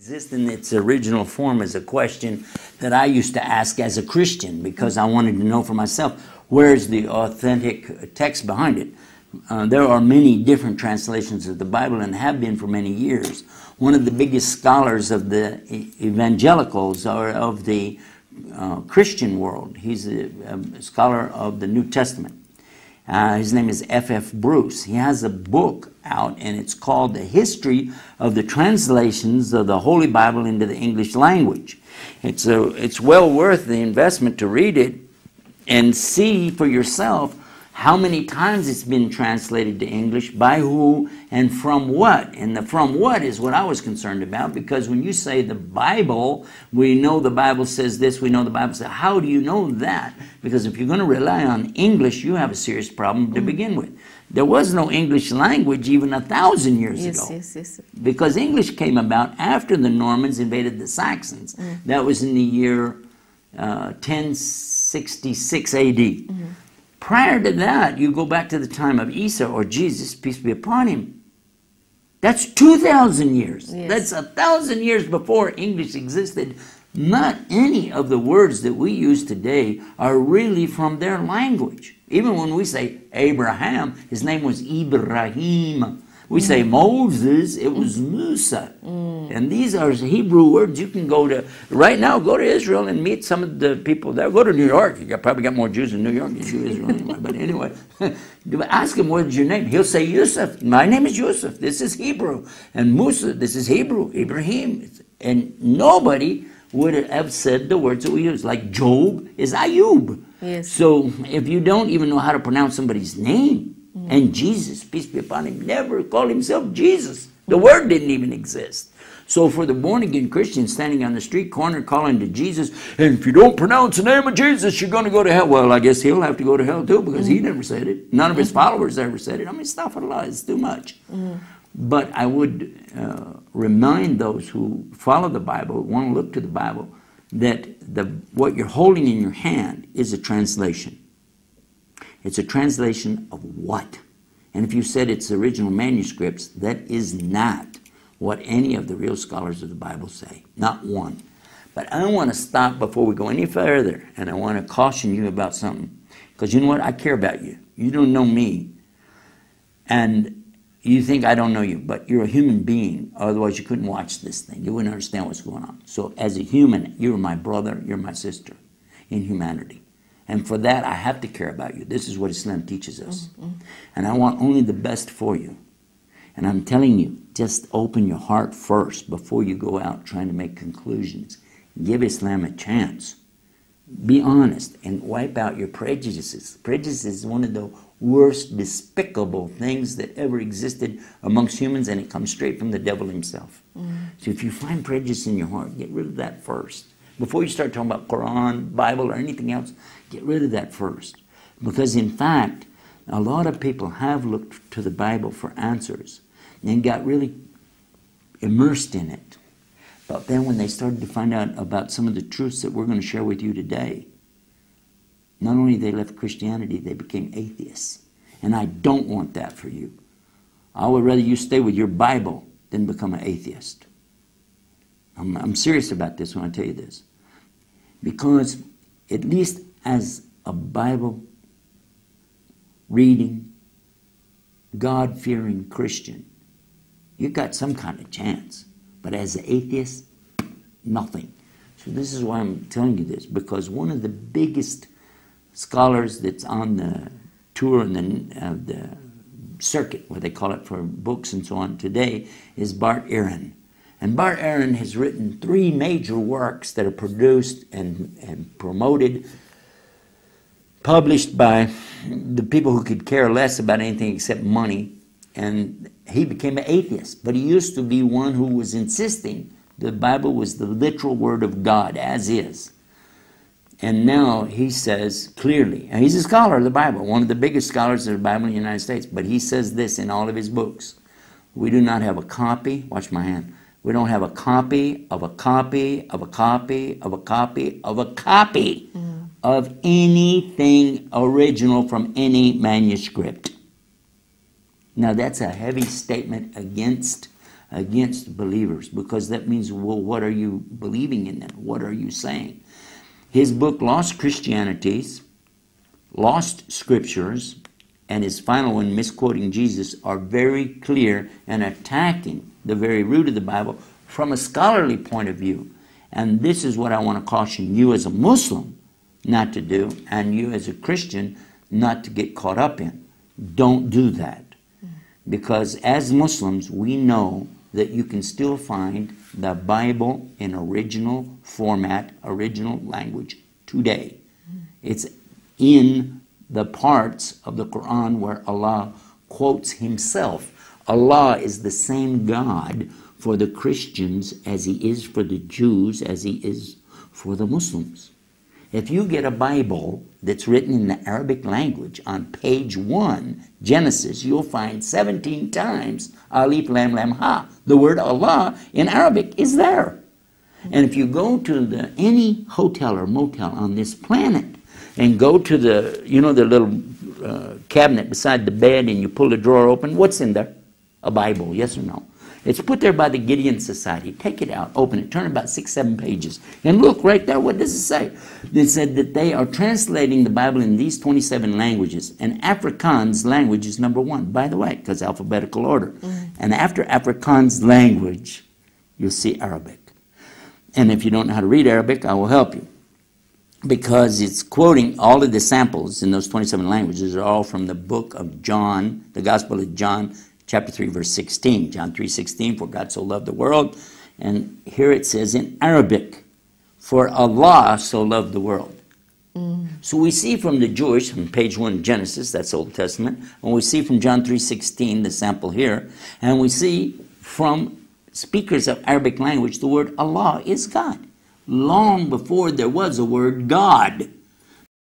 exist in its original form is a question that I used to ask as a Christian because I wanted to know for myself where's the authentic text behind it. Uh, there are many different translations of the Bible and have been for many years. One of the biggest scholars of the evangelicals or of the uh, Christian world, he's a, a, scholar of the New Testament. Uh, his name is F. F. Bruce. He has a book out, and it's called The History of the Translations of the Holy Bible into the English Language. It's, a, it's well worth the investment to read it and see for yourself how many times it's been translated to English, by who, and from what. And the from what is what I was concerned about because when you say the Bible, we know the Bible says this, we know the Bible says, how do you know that? Because if you're going to rely on English, you have a serious problem to mm. begin with. There was no English language even a thousand years yes, ago. Yes, yes. Because English came about after the Normans invaded the Saxons. Mm. That was in the year uh, 1066 AD. Mm-hmm. Prior to that, you go back to the time of Isa or Jesus, peace be upon him. That's 2,000 years. Yes. That's a thousand years before English existed. Not any of the words that we use today are really from their language. Even when we say Abraham, his name was Ibrahim. We say Moses, it was Musa. Mm. And these are Hebrew words. You can go to, right now, go to Israel and meet some of the people there. Go to New York. You probably got more Jews in New York than you Israel anyway. But anyway, ask him what's your name. He'll say Yusuf. My name is Yusuf. This is Hebrew. And Musa, this is Hebrew. Ibrahim. And nobody would have said the words that we use. Like Job is Ayub. Yes. So if you don't even know how to pronounce somebody's name, Mm. And Jesus, peace be upon him, never called himself Jesus. The word didn't even exist. So for the born again Christian standing on the street corner calling to Jesus, and if you don't pronounce the name of Jesus, you're going to go to hell. Well, I guess he'll have to go to hell too because mm. he never said it. None of his followers ever said it. I mean, a lot. It's too much. Mm. But I would uh, remind those who follow the Bible, want to look to the Bible, that the, what you're holding in your hand is a translation. It's a translation of what? And if you said it's original manuscripts, that is not what any of the real scholars of the Bible say. Not one. But I want to stop before we go any further, and I want to caution you about something. Because you know what? I care about you. You don't know me. And you think I don't know you, but you're a human being. Otherwise, you couldn't watch this thing. You wouldn't understand what's going on. So, as a human, you're my brother, you're my sister in humanity. And for that, I have to care about you. This is what Islam teaches us. Mm-hmm. And I want only the best for you. And I'm telling you, just open your heart first before you go out trying to make conclusions. Give Islam a chance. Be honest and wipe out your prejudices. Prejudice is one of the worst, despicable things that ever existed amongst humans, and it comes straight from the devil himself. Mm. So if you find prejudice in your heart, get rid of that first. Before you start talking about Quran, Bible, or anything else, Get rid of that first. Because in fact, a lot of people have looked to the Bible for answers and got really immersed in it. But then when they started to find out about some of the truths that we're going to share with you today, not only they left Christianity, they became atheists. And I don't want that for you. I would rather you stay with your Bible than become an atheist. I'm, I'm serious about this when I tell you this. Because at least as a Bible reading, God fearing Christian, you've got some kind of chance. But as an atheist, nothing. So this is why I'm telling you this, because one of the biggest scholars that's on the tour and the, uh, the circuit, what they call it for books and so on today, is Bart Ehrman. And Bart Ehrman has written three major works that are produced and, and promoted published by the people who could care less about anything except money. And he became an atheist. But he used to be one who was insisting the Bible was the literal word of God, as is. And now he says clearly, and he's a scholar of the Bible, one of the biggest scholars of the Bible in the United States, but he says this in all of his books. We do not have a copy, watch my hand, we don't have a copy of a copy of a copy of a copy of a copy. Mm of anything original from any manuscript. Now, that's a heavy statement against against believers because that means, well, what are you believing in then? What are you saying? His book, Lost Christianities, Lost Scriptures, and his final one, Misquoting Jesus, are very clear and attacking the very root of the Bible from a scholarly point of view. And this is what I want to caution you as a Muslim not to do, and you as a Christian not to get caught up in. Don't do that. Because as Muslims, we know that you can still find the Bible in original format, original language today. It's in the parts of the Quran where Allah quotes Himself. Allah is the same God for the Christians as He is for the Jews, as He is for the Muslims. If you get a Bible that's written in the Arabic language on page 1, Genesis, you'll find 17 times Alif Lam Lam Ha. The word Allah in Arabic is there. And if you go to the, any hotel or motel on this planet and go to the, you know, the little uh, cabinet beside the bed and you pull the drawer open, what's in there? A Bible, yes or no? It's put there by the Gideon Society. Take it out, open it, turn about six, seven pages, and look right there. What does it say? It said that they are translating the Bible in these 27 languages, and Afrikaans language is number one, by the way, because alphabetical order. Mm. And after Afrikaans language, you'll see Arabic. And if you don't know how to read Arabic, I will help you. Because it's quoting all of the samples in those 27 languages are all from the book of John, the Gospel of John, chapter 3 verse 16 john 3.16 for god so loved the world and here it says in arabic for allah so loved the world. Mm. so we see from the jewish from page 1 genesis that's old testament and we see from john 3.16 the sample here and we see from speakers of arabic language the word allah is god long before there was a word god